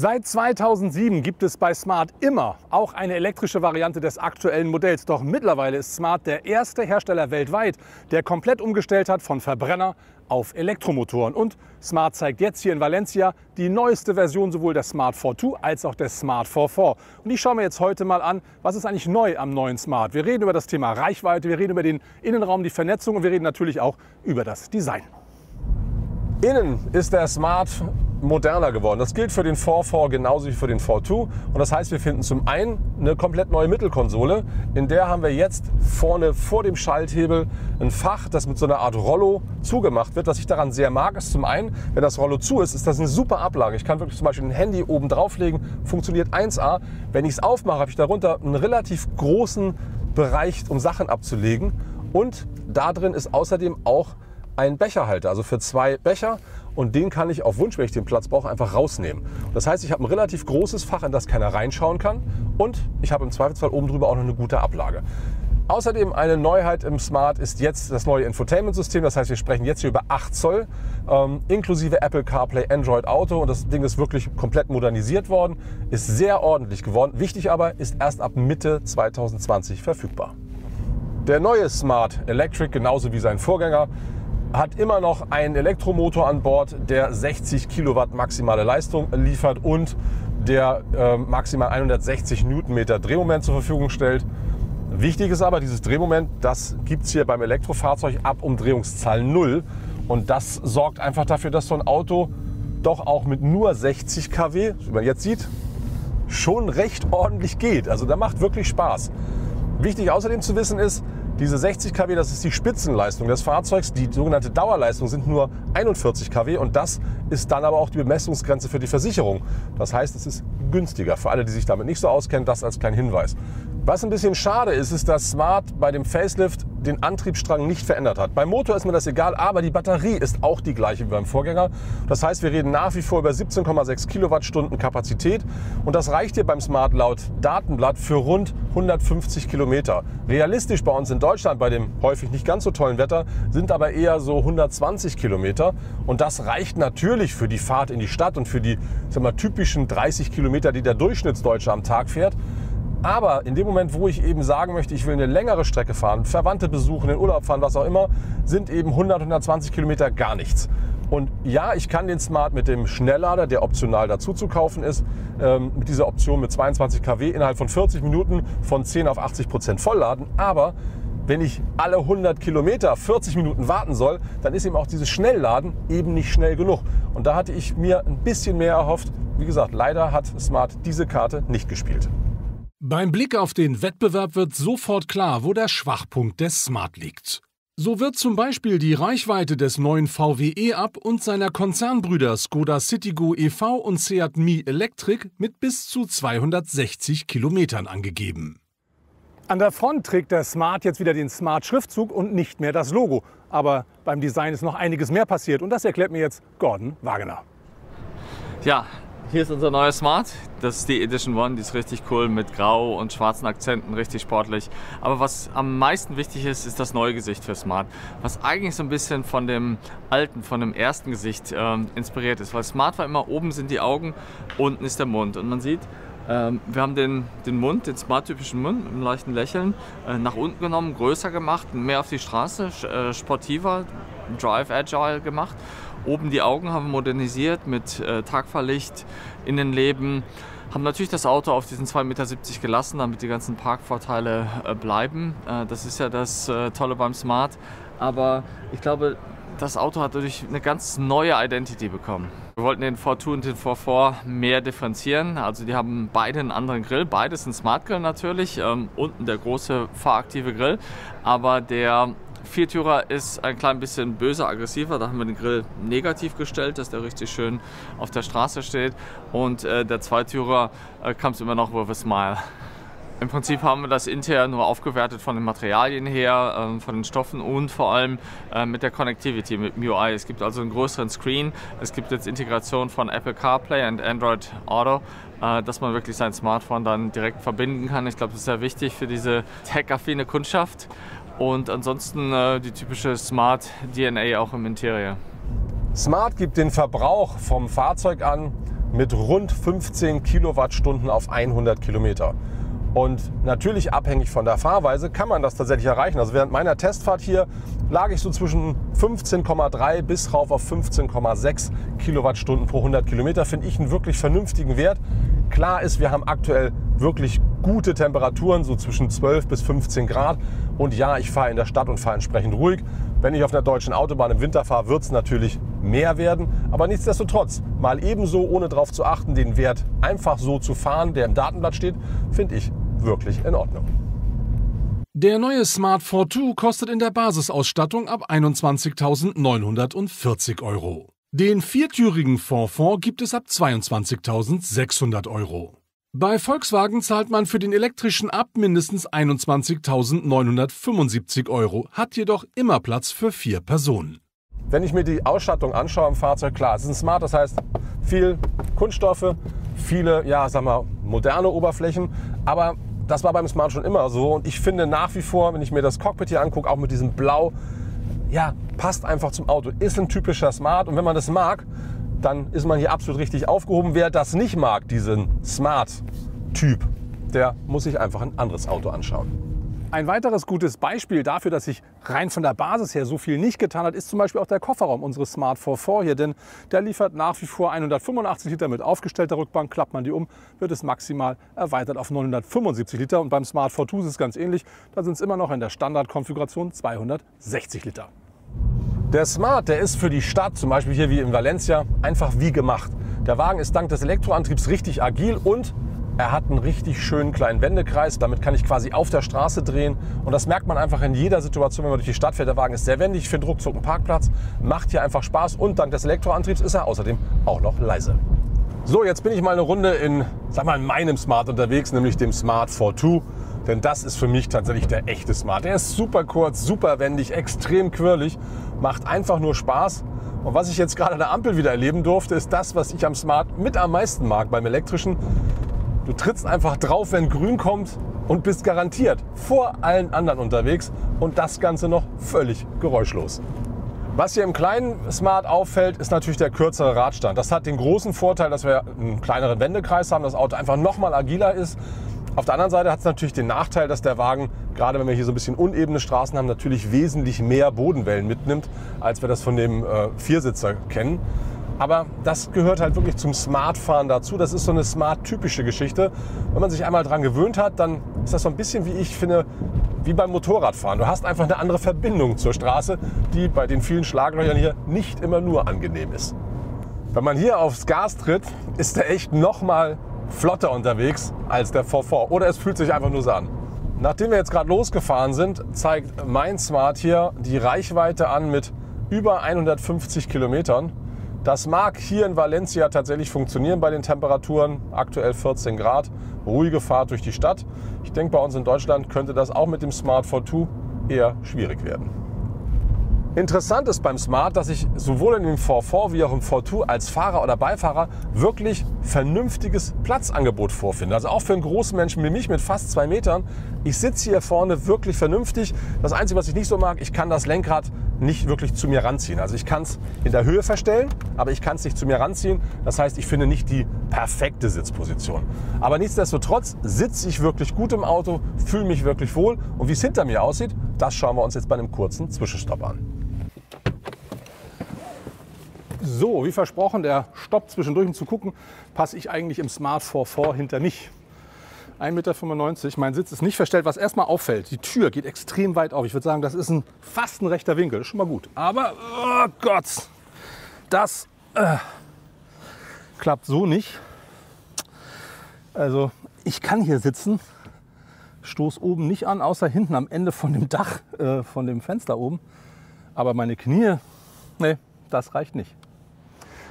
Seit 2007 gibt es bei Smart immer auch eine elektrische Variante des aktuellen Modells. Doch mittlerweile ist Smart der erste Hersteller weltweit, der komplett umgestellt hat von Verbrenner auf Elektromotoren. Und Smart zeigt jetzt hier in Valencia die neueste Version sowohl des Smart 4.2 als auch des Smart 4.4. Und ich schaue mir jetzt heute mal an, was ist eigentlich neu am neuen Smart. Wir reden über das Thema Reichweite, wir reden über den Innenraum, die Vernetzung und wir reden natürlich auch über das Design. Innen ist der Smart moderner geworden. Das gilt für den 4.4 genauso wie für den 4.2. Und das heißt, wir finden zum einen eine komplett neue Mittelkonsole. In der haben wir jetzt vorne vor dem Schalthebel ein Fach, das mit so einer Art Rollo zugemacht wird. Was ich daran sehr mag, ist zum einen, wenn das Rollo zu ist, ist das eine super Ablage. Ich kann wirklich zum Beispiel ein Handy oben drauflegen, funktioniert 1A. Wenn ich es aufmache, habe ich darunter einen relativ großen Bereich, um Sachen abzulegen. Und da drin ist außerdem auch ein Becherhalter, also für zwei Becher und den kann ich auf Wunsch, wenn ich den Platz brauche, einfach rausnehmen. Das heißt, ich habe ein relativ großes Fach, in das keiner reinschauen kann und ich habe im Zweifelsfall oben drüber auch noch eine gute Ablage. Außerdem eine Neuheit im Smart ist jetzt das neue Infotainment-System. Das heißt, wir sprechen jetzt hier über 8 Zoll, ähm, inklusive Apple CarPlay, Android Auto. Und das Ding ist wirklich komplett modernisiert worden, ist sehr ordentlich geworden. Wichtig aber, ist erst ab Mitte 2020 verfügbar. Der neue Smart Electric, genauso wie sein Vorgänger, hat immer noch einen Elektromotor an Bord, der 60 Kilowatt maximale Leistung liefert und der äh, maximal 160 Newtonmeter Drehmoment zur Verfügung stellt. Wichtig ist aber, dieses Drehmoment, das gibt es hier beim Elektrofahrzeug ab Umdrehungszahl 0. Und das sorgt einfach dafür, dass so ein Auto doch auch mit nur 60 kW, wie man jetzt sieht, schon recht ordentlich geht. Also da macht wirklich Spaß. Wichtig außerdem zu wissen ist, diese 60 kW, das ist die Spitzenleistung des Fahrzeugs. Die sogenannte Dauerleistung sind nur 41 kW und das ist dann aber auch die Bemessungsgrenze für die Versicherung. Das heißt, es ist günstiger. Für alle, die sich damit nicht so auskennen, das als kleinen Hinweis. Was ein bisschen schade ist, ist, dass Smart bei dem Facelift den Antriebsstrang nicht verändert hat. Beim Motor ist mir das egal, aber die Batterie ist auch die gleiche wie beim Vorgänger. Das heißt, wir reden nach wie vor über 17,6 Kilowattstunden Kapazität und das reicht hier beim Smart laut Datenblatt für rund 150 Kilometer. Realistisch bei uns in Deutschland bei dem häufig nicht ganz so tollen Wetter sind aber eher so 120 Kilometer und das reicht natürlich für die Fahrt in die Stadt und für die mal, typischen 30 Kilometer, die der Durchschnittsdeutsche am Tag fährt. Aber in dem Moment, wo ich eben sagen möchte, ich will eine längere Strecke fahren, Verwandte besuchen, in Urlaub fahren, was auch immer, sind eben 100, 120 Kilometer gar nichts. Und ja, ich kann den Smart mit dem Schnelllader, der optional dazu zu kaufen ist, ähm, mit dieser Option mit 22 kW innerhalb von 40 Minuten von 10 auf 80 Prozent vollladen. Aber wenn ich alle 100 Kilometer 40 Minuten warten soll, dann ist eben auch dieses Schnellladen eben nicht schnell genug. Und da hatte ich mir ein bisschen mehr erhofft. Wie gesagt, leider hat Smart diese Karte nicht gespielt. Beim Blick auf den Wettbewerb wird sofort klar, wo der Schwachpunkt des Smart liegt. So wird zum Beispiel die Reichweite des neuen VW E-Up und seiner Konzernbrüder Skoda Citigo e.V. und Seat Mi Electric mit bis zu 260 Kilometern angegeben. An der Front trägt der Smart jetzt wieder den Smart-Schriftzug und nicht mehr das Logo. Aber beim Design ist noch einiges mehr passiert und das erklärt mir jetzt Gordon Wagener. Ja, hier ist unser neuer Smart. Das ist die Edition One, die ist richtig cool mit grau und schwarzen Akzenten, richtig sportlich. Aber was am meisten wichtig ist, ist das neue Gesicht für Smart. Was eigentlich so ein bisschen von dem alten, von dem ersten Gesicht äh, inspiriert ist. Weil Smart war immer, oben sind die Augen, unten ist der Mund. Und man sieht, ähm, wir haben den, den Mund, den Smart-typischen Mund mit einem leichten Lächeln äh, nach unten genommen, größer gemacht, mehr auf die Straße, äh, sportiver, Drive Agile gemacht. Oben die Augen haben modernisiert mit äh, Tagfahrlicht, Innenleben. Haben natürlich das Auto auf diesen 2,70 Meter gelassen, damit die ganzen Parkvorteile äh, bleiben. Äh, das ist ja das äh, Tolle beim Smart. Aber ich glaube, das Auto hat dadurch eine ganz neue Identity bekommen. Wir wollten den 4.2 und den 4.4 mehr differenzieren. Also die haben beide einen anderen Grill. Beides ein Smart Grill natürlich. Ähm, unten der große fahraktive Grill. Aber der Viertürer ist ein klein bisschen böser, aggressiver. Da haben wir den Grill negativ gestellt, dass der richtig schön auf der Straße steht. Und äh, der Zweitürer äh, kam es immer noch with a smile. Im Prinzip haben wir das intern nur aufgewertet von den Materialien her, äh, von den Stoffen und vor allem äh, mit der Connectivity, mit MIUI. Es gibt also einen größeren Screen. Es gibt jetzt Integration von Apple CarPlay und Android Auto, äh, dass man wirklich sein Smartphone dann direkt verbinden kann. Ich glaube, das ist sehr wichtig für diese tech-affine Kundschaft. Und ansonsten äh, die typische Smart DNA auch im Interieur. Smart gibt den Verbrauch vom Fahrzeug an mit rund 15 Kilowattstunden auf 100 Kilometer. Und natürlich abhängig von der Fahrweise kann man das tatsächlich erreichen. Also während meiner Testfahrt hier lag ich so zwischen 15,3 bis rauf auf 15,6 Kilowattstunden pro 100 Kilometer. Finde ich einen wirklich vernünftigen Wert. Klar ist, wir haben aktuell wirklich gute Temperaturen, so zwischen 12 bis 15 Grad. Und ja, ich fahre in der Stadt und fahre entsprechend ruhig. Wenn ich auf einer deutschen Autobahn im Winter fahre, wird es natürlich mehr werden. Aber nichtsdestotrotz, mal ebenso, ohne darauf zu achten, den Wert einfach so zu fahren, der im Datenblatt steht, finde ich wirklich in Ordnung. Der neue Smart 42 kostet in der Basisausstattung ab 21.940 Euro. Den viertürigen 44 gibt es ab 22.600 Euro. Bei Volkswagen zahlt man für den elektrischen ab mindestens 21.975 Euro, hat jedoch immer Platz für vier Personen. Wenn ich mir die Ausstattung anschaue im Fahrzeug, klar, es ist ein Smart, das heißt viel Kunststoffe, viele, ja, sag mal, moderne Oberflächen, aber das war beim Smart schon immer so und ich finde nach wie vor, wenn ich mir das Cockpit hier angucke, auch mit diesem Blau, ja, passt einfach zum Auto, ist ein typischer Smart und wenn man das mag, dann ist man hier absolut richtig aufgehoben. Wer das nicht mag, diesen Smart-Typ, der muss sich einfach ein anderes Auto anschauen. Ein weiteres gutes Beispiel dafür, dass sich rein von der Basis her so viel nicht getan hat, ist zum Beispiel auch der Kofferraum unseres Smart 44 hier, denn der liefert nach wie vor 185 Liter mit aufgestellter Rückbank. Klappt man die um, wird es maximal erweitert auf 975 Liter und beim Smart 42 ist es ganz ähnlich. Da sind es immer noch in der Standardkonfiguration 260 Liter. Der Smart, der ist für die Stadt, zum Beispiel hier wie in Valencia, einfach wie gemacht. Der Wagen ist dank des Elektroantriebs richtig agil und er hat einen richtig schönen kleinen Wendekreis. Damit kann ich quasi auf der Straße drehen. Und das merkt man einfach in jeder Situation, wenn man durch die Stadt fährt. Der Wagen ist sehr wendig, ich ruckzuck einen Parkplatz, macht hier einfach Spaß. Und dank des Elektroantriebs ist er außerdem auch noch leise. So, jetzt bin ich mal eine Runde in, sag mal, in meinem Smart unterwegs, nämlich dem Smart 42. Denn das ist für mich tatsächlich der echte Smart. Der ist super kurz, super wendig, extrem quirlig, macht einfach nur Spaß. Und was ich jetzt gerade an der Ampel wieder erleben durfte, ist das, was ich am Smart mit am meisten mag beim elektrischen. Du trittst einfach drauf, wenn grün kommt und bist garantiert vor allen anderen unterwegs und das Ganze noch völlig geräuschlos. Was hier im kleinen Smart auffällt, ist natürlich der kürzere Radstand. Das hat den großen Vorteil, dass wir einen kleineren Wendekreis haben, das Auto einfach noch mal agiler ist auf der anderen Seite hat es natürlich den Nachteil, dass der Wagen, gerade wenn wir hier so ein bisschen unebene Straßen haben, natürlich wesentlich mehr Bodenwellen mitnimmt, als wir das von dem äh, Viersitzer kennen. Aber das gehört halt wirklich zum Smartfahren dazu. Das ist so eine Smart-typische Geschichte. Wenn man sich einmal daran gewöhnt hat, dann ist das so ein bisschen, wie ich finde, wie beim Motorradfahren. Du hast einfach eine andere Verbindung zur Straße, die bei den vielen Schlaglöchern hier nicht immer nur angenehm ist. Wenn man hier aufs Gas tritt, ist der echt nochmal flotter unterwegs als der V4. Oder es fühlt sich einfach nur so an. Nachdem wir jetzt gerade losgefahren sind, zeigt mein Smart hier die Reichweite an mit über 150 Kilometern. Das mag hier in Valencia tatsächlich funktionieren bei den Temperaturen, aktuell 14 Grad, ruhige Fahrt durch die Stadt. Ich denke, bei uns in Deutschland könnte das auch mit dem Smart 42 eher schwierig werden. Interessant ist beim Smart, dass ich sowohl in dem 4 wie auch im 42 als Fahrer oder Beifahrer wirklich vernünftiges Platzangebot vorfinde. Also auch für einen großen Menschen wie mich mit fast zwei Metern. Ich sitze hier vorne wirklich vernünftig. Das Einzige, was ich nicht so mag, ich kann das Lenkrad nicht wirklich zu mir ranziehen. Also ich kann es in der Höhe verstellen, aber ich kann es nicht zu mir ranziehen. Das heißt, ich finde nicht die perfekte Sitzposition. Aber nichtsdestotrotz sitze ich wirklich gut im Auto, fühle mich wirklich wohl. Und wie es hinter mir aussieht, das schauen wir uns jetzt bei einem kurzen Zwischenstopp an. So, wie versprochen, der Stopp zwischendurch, um zu gucken, passe ich eigentlich im Smart 4 hinter nicht. 1,95 Meter, mein Sitz ist nicht verstellt. Was erstmal auffällt, die Tür geht extrem weit auf. Ich würde sagen, das ist ein, fast ein rechter Winkel, ist schon mal gut. Aber, oh Gott, das äh, klappt so nicht. Also, ich kann hier sitzen, stoß oben nicht an, außer hinten am Ende von dem Dach, äh, von dem Fenster oben. Aber meine Knie, nee, das reicht nicht.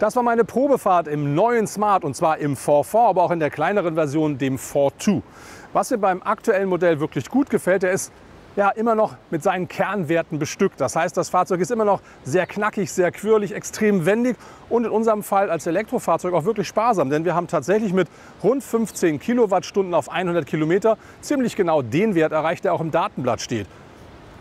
Das war meine Probefahrt im neuen Smart und zwar im 4.4, aber auch in der kleineren Version, dem 4.2. Was mir beim aktuellen Modell wirklich gut gefällt, der ist ja immer noch mit seinen Kernwerten bestückt. Das heißt, das Fahrzeug ist immer noch sehr knackig, sehr quirlig, extrem wendig und in unserem Fall als Elektrofahrzeug auch wirklich sparsam, denn wir haben tatsächlich mit rund 15 Kilowattstunden auf 100 Kilometer ziemlich genau den Wert erreicht, der auch im Datenblatt steht.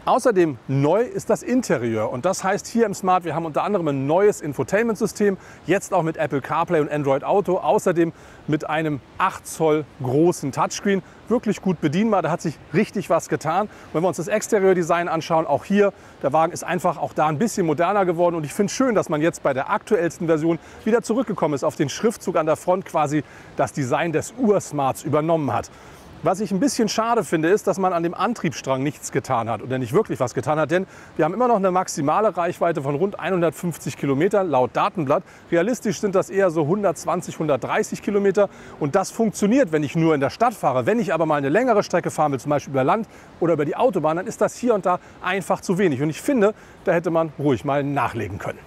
Außerdem neu ist das Interieur. Und das heißt hier im Smart, wir haben unter anderem ein neues Infotainment-System, jetzt auch mit Apple CarPlay und Android Auto, außerdem mit einem 8 Zoll großen Touchscreen, wirklich gut bedienbar, da hat sich richtig was getan. Wenn wir uns das Exterieur-Design anschauen, auch hier, der Wagen ist einfach auch da ein bisschen moderner geworden. Und ich finde es schön, dass man jetzt bei der aktuellsten Version wieder zurückgekommen ist auf den Schriftzug an der Front, quasi das Design des Ursmarts übernommen hat. Was ich ein bisschen schade finde, ist, dass man an dem Antriebsstrang nichts getan hat oder nicht wirklich was getan hat, denn wir haben immer noch eine maximale Reichweite von rund 150 Kilometer laut Datenblatt. Realistisch sind das eher so 120, 130 Kilometer und das funktioniert, wenn ich nur in der Stadt fahre. Wenn ich aber mal eine längere Strecke fahren will, zum Beispiel über Land oder über die Autobahn, dann ist das hier und da einfach zu wenig und ich finde, da hätte man ruhig mal nachlegen können.